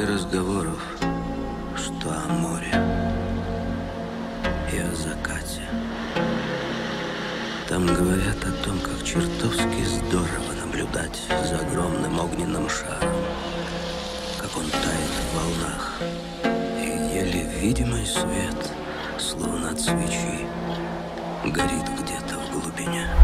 и разговоров, что о море и о закате. Там говорят о том, как чертовски здорово наблюдать за огромным огненным шаром, как он тает в волнах, и еле видимый свет, словно от свечи, горит где-то в глубине.